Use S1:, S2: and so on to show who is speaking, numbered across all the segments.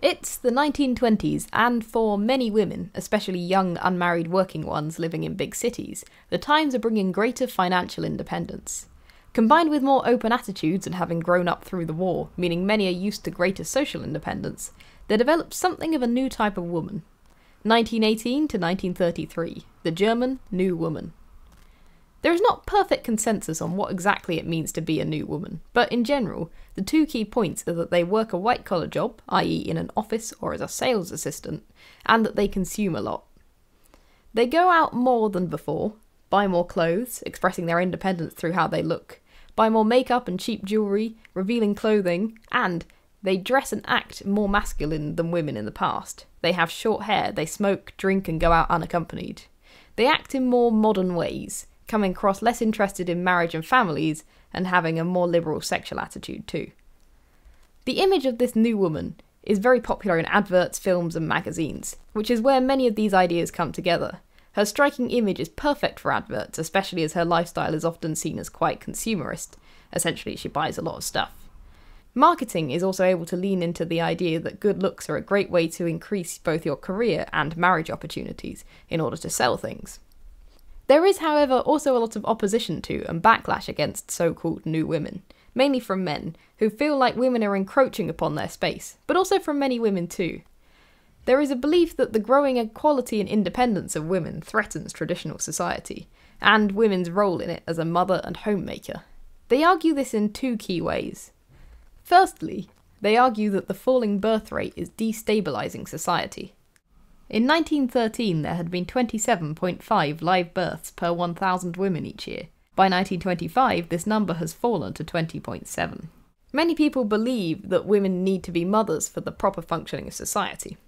S1: It's the 1920s, and for many women, especially young unmarried working ones living in big cities, the times are bringing greater financial independence. Combined with more open attitudes and having grown up through the war, meaning many are used to greater social independence, there develops something of a new type of woman. 1918 to 1933, the German New Woman. There is not perfect consensus on what exactly it means to be a new woman, but in general, the two key points are that they work a white collar job, i.e., in an office or as a sales assistant, and that they consume a lot. They go out more than before, buy more clothes, expressing their independence through how they look, buy more makeup and cheap jewellery, revealing clothing, and they dress and act more masculine than women in the past. They have short hair, they smoke, drink, and go out unaccompanied. They act in more modern ways, coming across less interested in marriage and families and having a more liberal sexual attitude too. The image of this new woman is very popular in adverts, films, and magazines, which is where many of these ideas come together. Her striking image is perfect for adverts, especially as her lifestyle is often seen as quite consumerist. Essentially, she buys a lot of stuff. Marketing is also able to lean into the idea that good looks are a great way to increase both your career and marriage opportunities in order to sell things. There is, however, also a lot of opposition to and backlash against so called new women, mainly from men, who feel like women are encroaching upon their space, but also from many women too. There is a belief that the growing equality and independence of women threatens traditional society, and women's role in it as a mother and homemaker. They argue this in two key ways. Firstly, they argue that the falling birth rate is destabilising society. In 1913, there had been 27.5 live births per 1,000 women each year. By 1925, this number has fallen to 20.7. Many people believe that women need to be mothers for the proper functioning of society.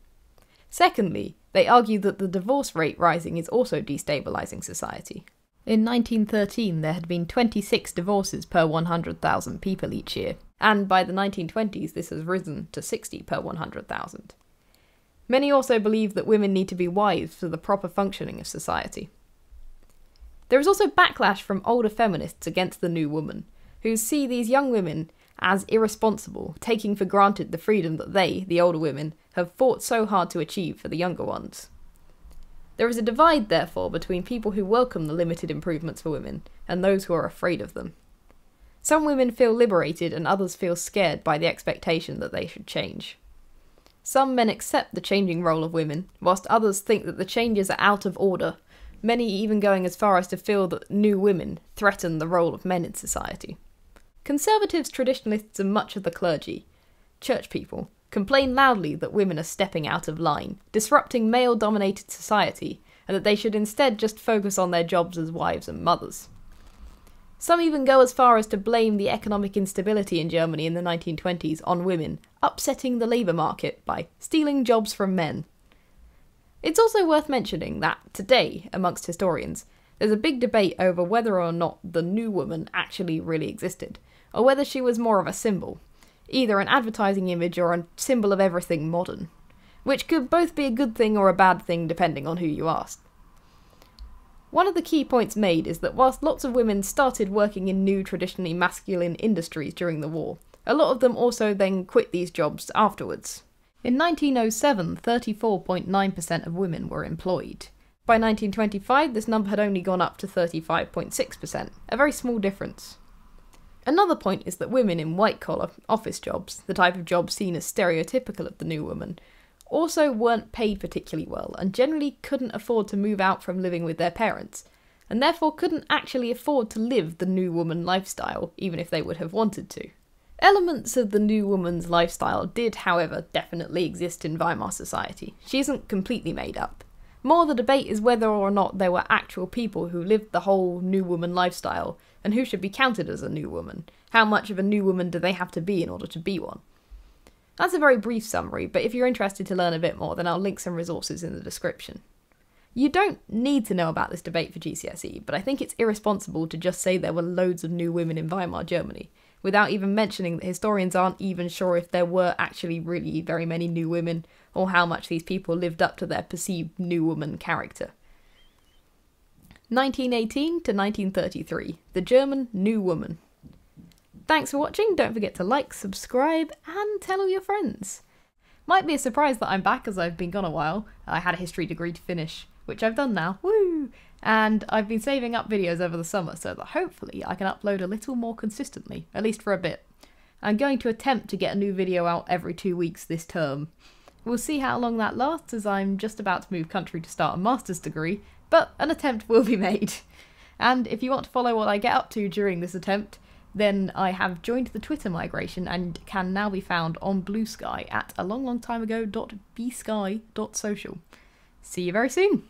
S1: Secondly, they argue that the divorce rate rising is also destabilising society. In 1913, there had been 26 divorces per 100,000 people each year, and by the 1920s, this has risen to 60 per 100,000. Many also believe that women need to be wives for the proper functioning of society. There is also backlash from older feminists against the new woman, who see these young women as irresponsible, taking for granted the freedom that they, the older women, have fought so hard to achieve for the younger ones. There is a divide, therefore, between people who welcome the limited improvements for women and those who are afraid of them. Some women feel liberated and others feel scared by the expectation that they should change. Some men accept the changing role of women, whilst others think that the changes are out of order, many even going as far as to feel that new women threaten the role of men in society. Conservatives, traditionalists, and much of the clergy, church people, complain loudly that women are stepping out of line, disrupting male dominated society, and that they should instead just focus on their jobs as wives and mothers. Some even go as far as to blame the economic instability in Germany in the 1920s on women, upsetting the labour market by stealing jobs from men. It's also worth mentioning that today, amongst historians, there's a big debate over whether or not the new woman actually really existed, or whether she was more of a symbol, either an advertising image or a symbol of everything modern, which could both be a good thing or a bad thing depending on who you asked. One of the key points made is that whilst lots of women started working in new traditionally masculine industries during the war, a lot of them also then quit these jobs afterwards. In 1907, 34.9% of women were employed. By 1925, this number had only gone up to 35.6%, a very small difference. Another point is that women in white collar office jobs, the type of job seen as stereotypical of the new woman, also weren't paid particularly well and generally couldn't afford to move out from living with their parents, and therefore couldn't actually afford to live the new woman lifestyle, even if they would have wanted to. Elements of the new woman's lifestyle did, however, definitely exist in Weimar society. She isn't completely made up. More the debate is whether or not there were actual people who lived the whole new woman lifestyle, and who should be counted as a new woman. How much of a new woman do they have to be in order to be one? That's a very brief summary, but if you're interested to learn a bit more, then I'll link some resources in the description. You don't need to know about this debate for GCSE, but I think it's irresponsible to just say there were loads of new women in Weimar Germany, without even mentioning that historians aren't even sure if there were actually really very many new women, or how much these people lived up to their perceived new woman character. 1918 to 1933, the German New Woman. Thanks for watching. Don't forget to like, subscribe, and tell all your friends. Might be a surprise that I'm back as I've been gone a while. I had a history degree to finish, which I've done now. Woo! And I've been saving up videos over the summer so that hopefully I can upload a little more consistently, at least for a bit. I'm going to attempt to get a new video out every two weeks this term. We'll see how long that lasts as I'm just about to move country to start a master's degree, but an attempt will be made. And if you want to follow what I get up to during this attempt, then I have joined the Twitter migration and can now be found on Bluesky at a long, long time ago.bsky.social. See you very soon!